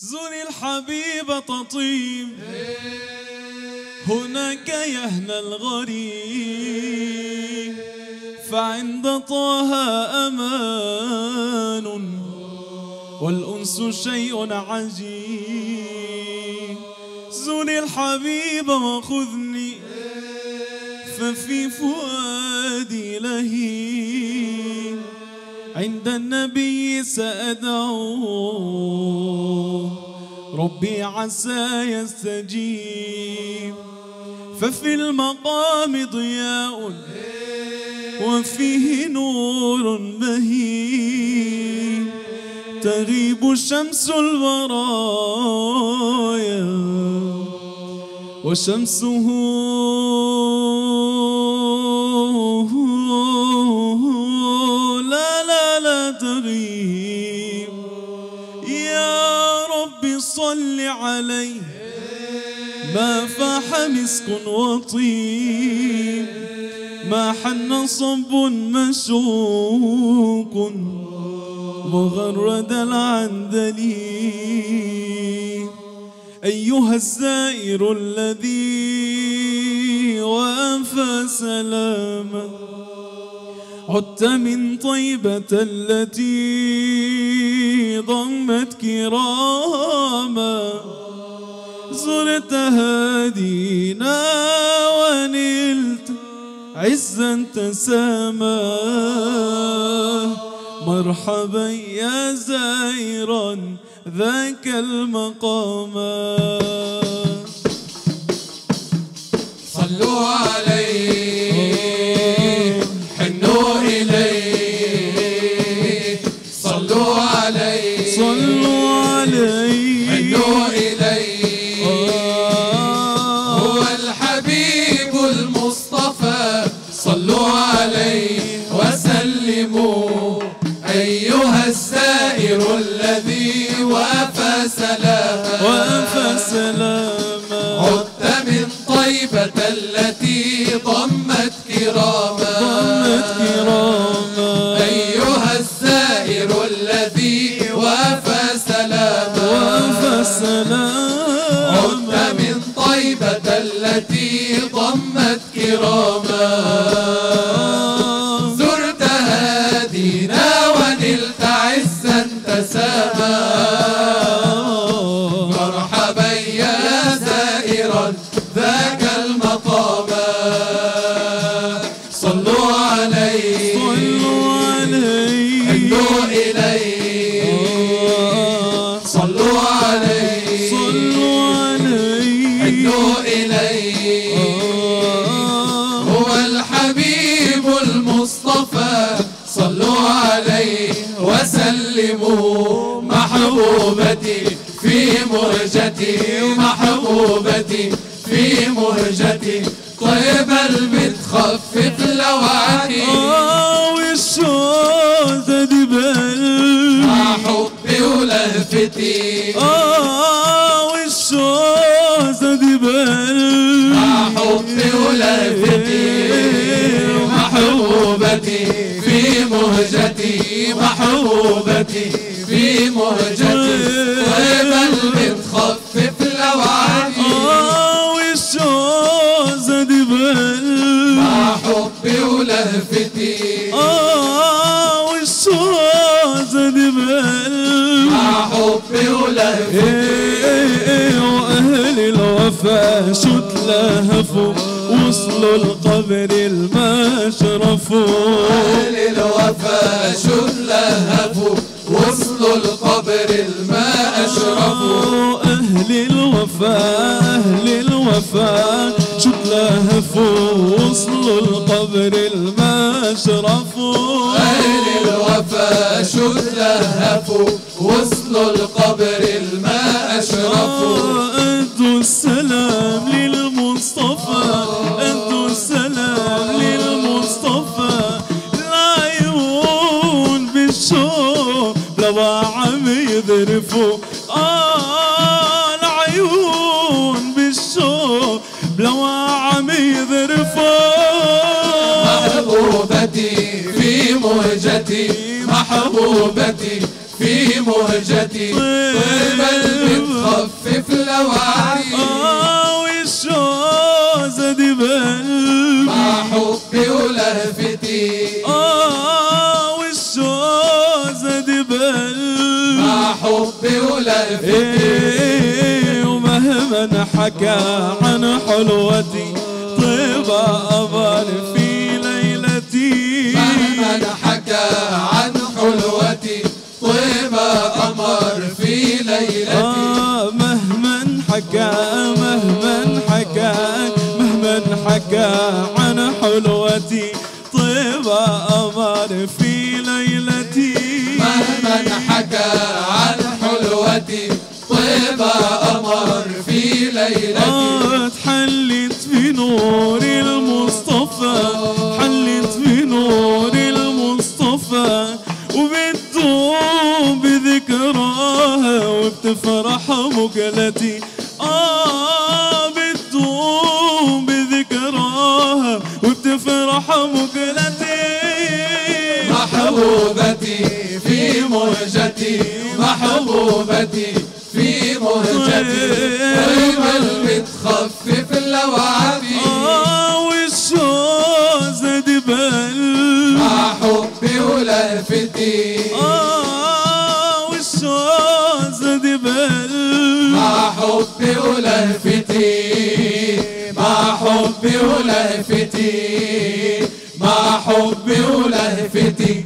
زوري الحبيب تطيب. هناك يهنى الغريب. فعند طه أمان. والأنس شيء عجيب. زوري الحبيب وخذني. ففي فؤادي لهيب. عند النبي سأدعو. ربي عسى يستجيب. ففي المقام ضياء وفيه نور بهيم تغيب شمس البرايا وشمسه ما فاح مسك وطيب ما حن صب مشوق وغرد العندليب أيها الزائر الذي وافى سلاما عدت من طيبة التي ضمت كراما. زرت هادينا ونلت عزا تسامى. مرحبا يا زائرا ذاك المقام. صلوا عليه من طيبة التي ضمت كراما. ضمت كراما. أيها الزائر الذي وافى سلاما. عدت سلاما. من طيبة التي ضمت كراما. صلوا عليه وسلموا محبوبتي في مهجتي محبوبتي في مهجتي طيب المتخفف لوعتي آه والشوزة دبل مع حبي ولهفتي. آه والشوزة دبل مع حبي ولهفتي. في مهجتي محبوبتي في مهجتي. طيب المتخفف لوعتي آه والشوزة دبل. مع حبي ولهفتي. آه والشوزة دبل. مع حبي ولهفتي. إيه. شو تلهفوا وصلوا القبر المشرف. أهل الوفا شو لهفوا وصلوا القبر الماء أشرفوا أهل الوفا أهل الوفا شو تلهفوا وصلوا القبر المشرف. صرفوا آه العيون بالشوق لو عم يذرفوا محبوبتي في مهجتي محبوبتي في مهجتي طيب طيبا بتخفف لواعي آه. إيه ومهما حكى عن حلوتي طيبة أظل في ليلتي. مهما حكى عن حلوتي طيبة قمر في ليلتي. آه مهما حكى مهما حكى مهما حكى عن حلوتي طيبة أمر في ليلتي. مهما حكى مقلتي آه بتدوم بذكراها وبتفرح مقلتي. محبوبتي في مهجتي محبوبتي في مهجتي دايما بتخفف اللوعتي حبي ولهفتي ما حبي ولهفتي ما حبي ولهفتي